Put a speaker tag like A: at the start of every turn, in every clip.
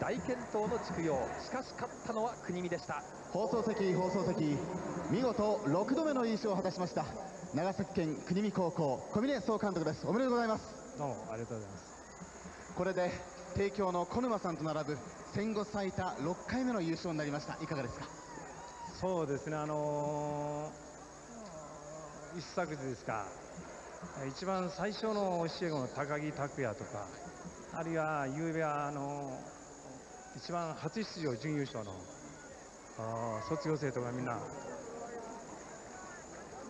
A: 大健闘の筑陽しかし勝ったのは国見でした。
B: 放送席放送席見事6度目の優勝を果たしました。長崎県国見高校小峰総監督です。おめでとうございます。
C: どうもありがとうございます。
B: これで帝京の小沼さんと並ぶ戦後最多6回目の優勝になりました。いかがですか？
C: そうですねあのー一昨日ですか一番最初の教え子の高木拓也とかあるいはゆうべはあの一番初出場準優勝の卒業生とかみんな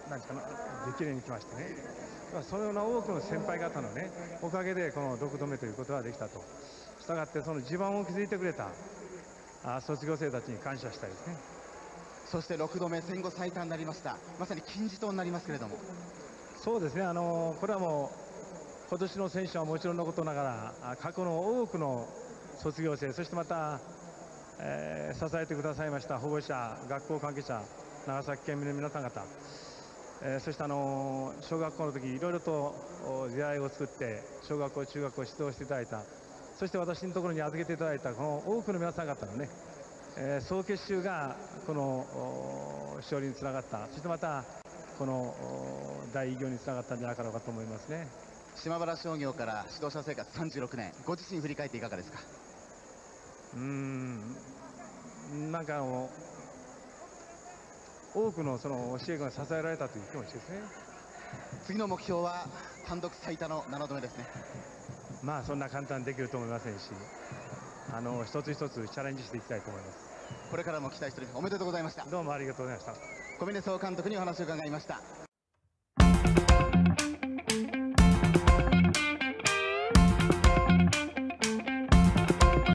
C: なんかなできるように来ましてね。そのような多くの先輩方のねおかげでこの6度目ということができたと。したがってその地盤を築いてくれたあ卒業生たちに感謝したいですね。
B: そして6度目戦後最多になりました。まさに金字塔になりますけれども。
C: そうですね、あのこれはもう今年の選手はもちろんのことながら、過去の多くの卒業生、そしてまた、えー支えてくださいました保護者、学校関係者、長崎県民の皆さん方、えーそしてあの小学校の時いろいろと出会いを作って、小学校、中学校指導していただいた、そして私のところに預けていただいたこの多くの皆さん方のね、えー総結集がこの勝利につながった、そしてまたこのお大偉業につながったんじゃなかろうかと思いますね。
B: 島原商業から指導者生活36年ご自身振り返っていかがですか？
C: うーん、なんかあの多くのその教え子が支えられたという気持ちですね。
B: 次の目標は単独最多の7度目ですね
C: まあそんな簡単にできると思いませんし、あの一つ一つチャレンジしていきたいと思います。
B: これからも期待しております。おめでとうございました。
C: どうもありがとうございました。
B: 小峰総監督にお話を伺いました